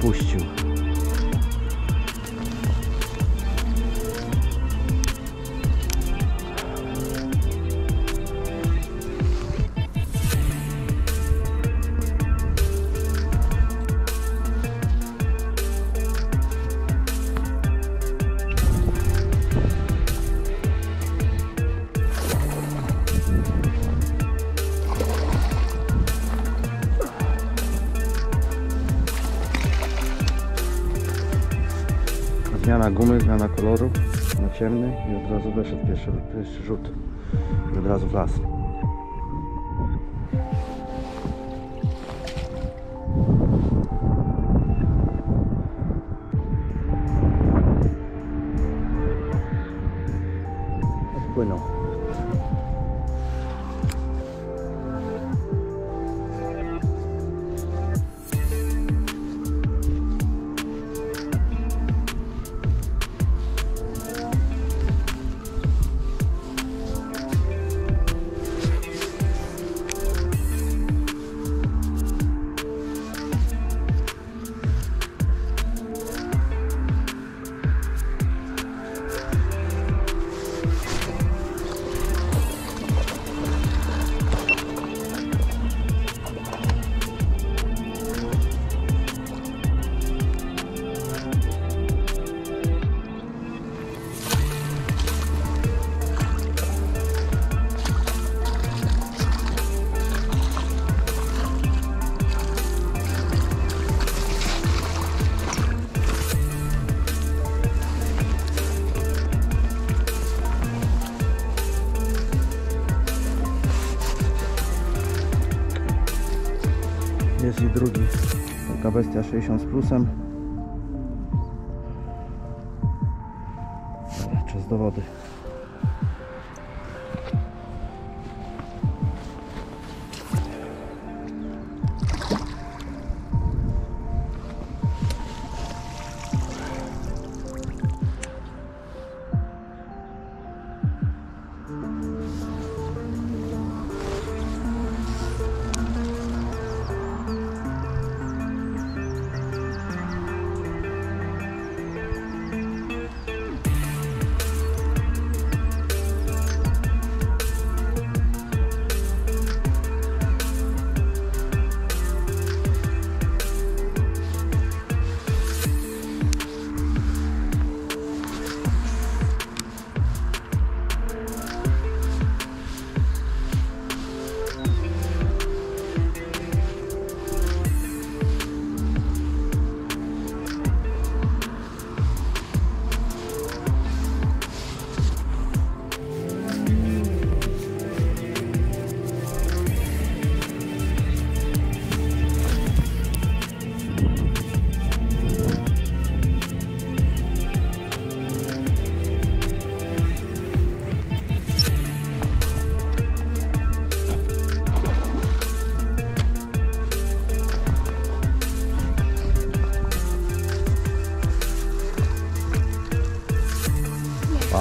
puścił. Zmiana gumy, zmiana koloru na ciemny i od razu wyszedł pierwszy, pierwszy rzut. I od razu w las. Odpłynął. Jest i drugi. Taka bestia 60 z plusem. Czas do wody.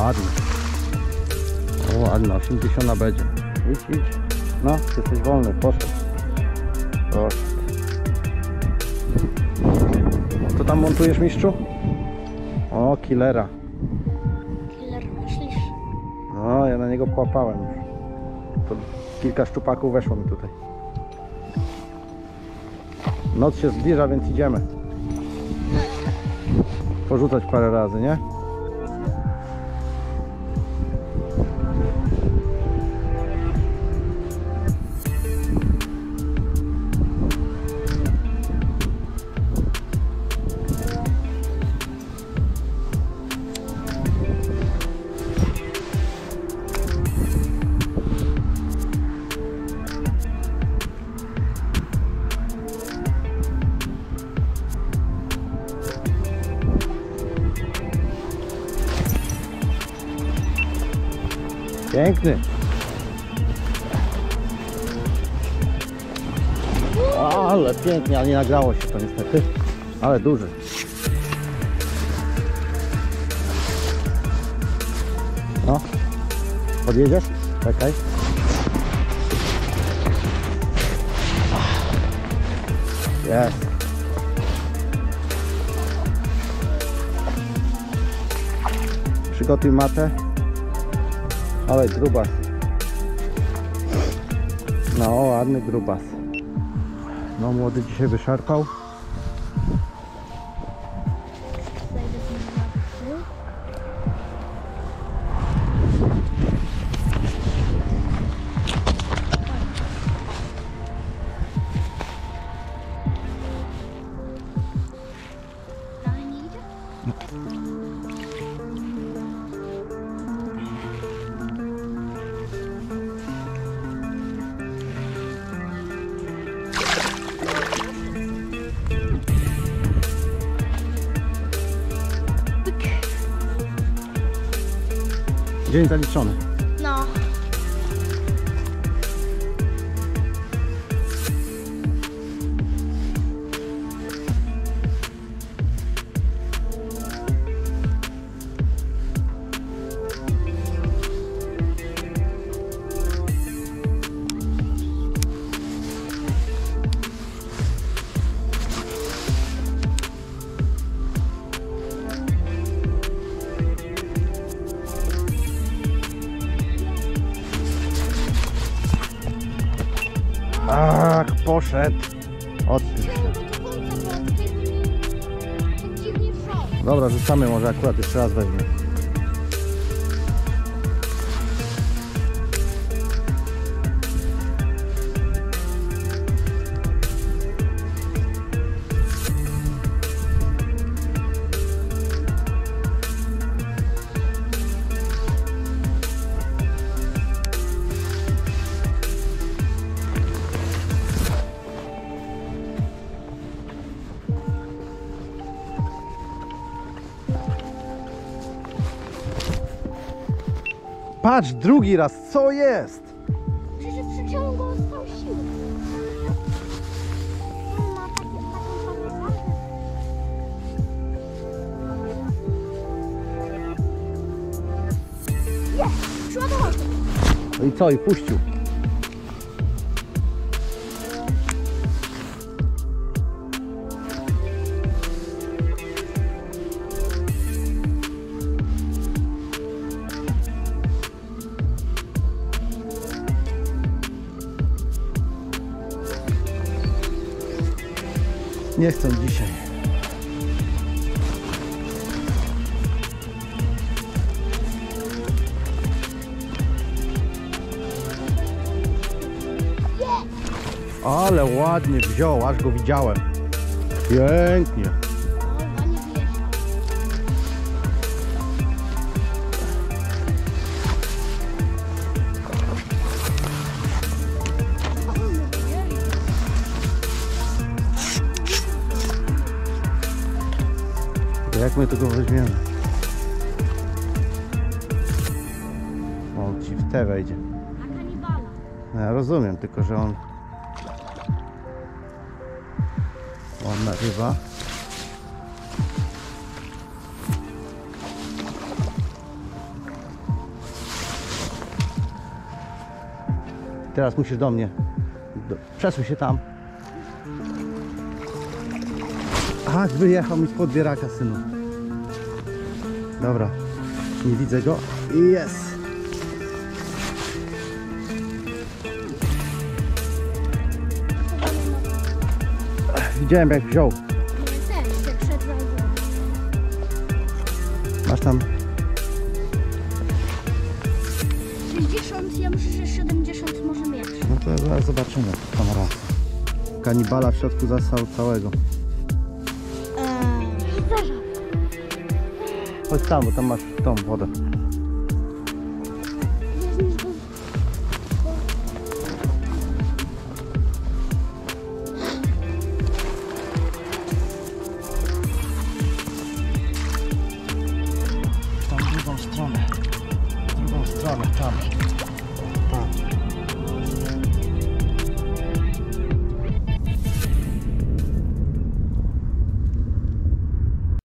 Ładnie. O, ładna, 80 będzie. Idź, idź. No, jesteś wolny, poszedł. Poszedł. Co tam montujesz, mistrzu? O, killera. Killer myślisz? No, ja na niego połapałem już. To kilka szczupaków weszło mi tutaj. Noc się zbliża, więc idziemy. Porzucać parę razy, nie? Piękny. Ale pięknie, ale nie nagrało się to niestety. Ale duży. No. Podjedziesz? Czekaj. Jest. Przygotuj matę. Ale grubas. No, ładny grubas. No, młody dzisiaj wyszarpał. Dzień zaliczony. Poszedł. Odpisz. Dobra, rzucamy może akurat jeszcze raz weźmie. Patrz, drugi raz, co jest? Przecież przyciągał z tą siłą. Jest! Przeładował się. No i co, i puścił. Nie chcą dzisiaj. Ale ładnie wziął, aż go widziałem. Pięknie. My tego weźmiemy? On ci w te wejdzie. No ja rozumiem, tylko że on... On narywa. Teraz musisz do mnie. Do, przesuń się tam. Ach, wyjechał mi spod bieraka, synu. Dobra. Nie widzę go. Jest. Widziałem jak wziął. Masz tam 60, ja myślę, że 70 może mieć. No to zaraz zobaczymy, kamera. Kanibala w środku zasał całego. Хоть там, вот там там вода.